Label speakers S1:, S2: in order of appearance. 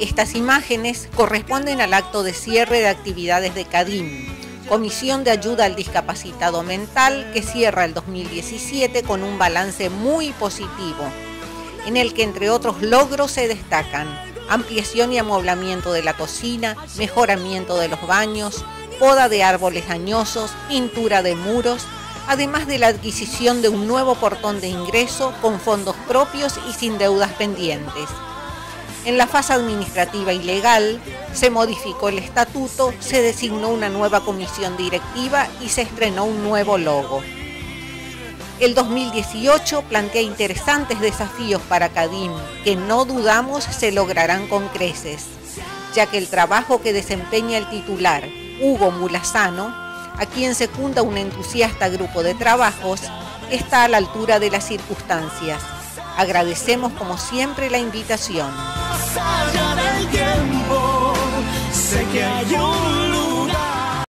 S1: Estas imágenes corresponden al acto de cierre de actividades de CADIM, Comisión de Ayuda al Discapacitado Mental, que cierra el 2017 con un balance muy positivo, en el que entre otros logros se destacan ampliación y amoblamiento de la cocina, mejoramiento de los baños, poda de árboles añosos, pintura de muros, además de la adquisición de un nuevo portón de ingreso con fondos propios y sin deudas pendientes. En la fase administrativa y legal se modificó el estatuto, se designó una nueva comisión directiva y se estrenó un nuevo logo. El 2018 plantea interesantes desafíos para CADIM que no dudamos se lograrán con creces, ya que el trabajo que desempeña el titular, Hugo Mulazano, a quien secunda un entusiasta grupo de trabajos, está a la altura de las circunstancias. Agradecemos como siempre la invitación.
S2: Tiempo, sé que hay un